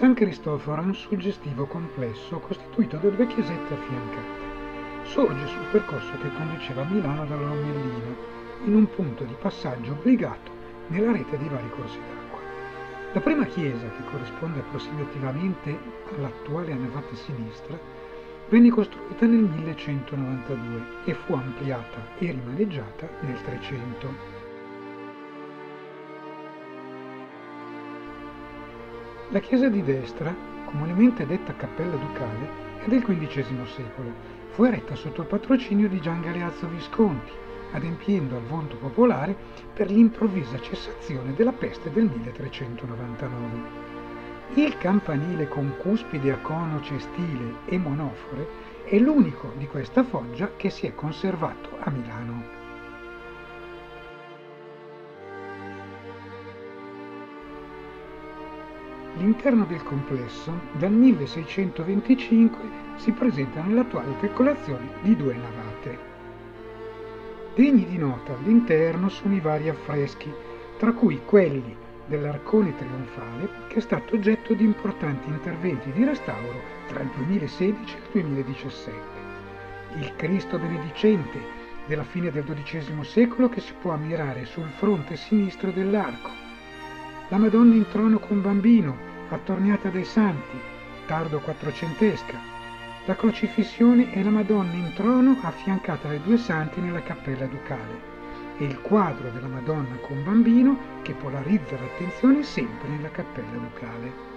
San Cristoforo ha un suggestivo complesso costituito da due chiesette affiancate. Sorge sul percorso che conduceva a Milano dalla Lomellina, in un punto di passaggio obbligato nella rete di vari corsi d'acqua. La prima chiesa, che corrisponde approssimativamente all'attuale navata sinistra, venne costruita nel 1192 e fu ampliata e rimaneggiata nel 300. La chiesa di destra, comunemente detta Cappella Ducale, è del XV secolo. Fu eretta sotto il patrocinio di Gian Galeazzo Visconti, adempiendo al vonto popolare per l'improvvisa cessazione della peste del 1399. Il campanile con cuspide a cono cestile e monofore è l'unico di questa foggia che si è conservato a Milano. L'interno del complesso dal 1625 si presenta nell'attuale calcolazione di due navate. Degni di nota all'interno sono i vari affreschi, tra cui quelli dell'arcone trionfale che è stato oggetto di importanti interventi di restauro tra il 2016 e il 2017. Il Cristo benedicente della fine del XII secolo che si può ammirare sul fronte sinistro dell'arco. La Madonna in trono con bambino attorniata dai santi, tardo quattrocentesca. La crocifissione è la Madonna in trono affiancata dai due santi nella cappella ducale e il quadro della Madonna con bambino che polarizza l'attenzione sempre nella cappella ducale.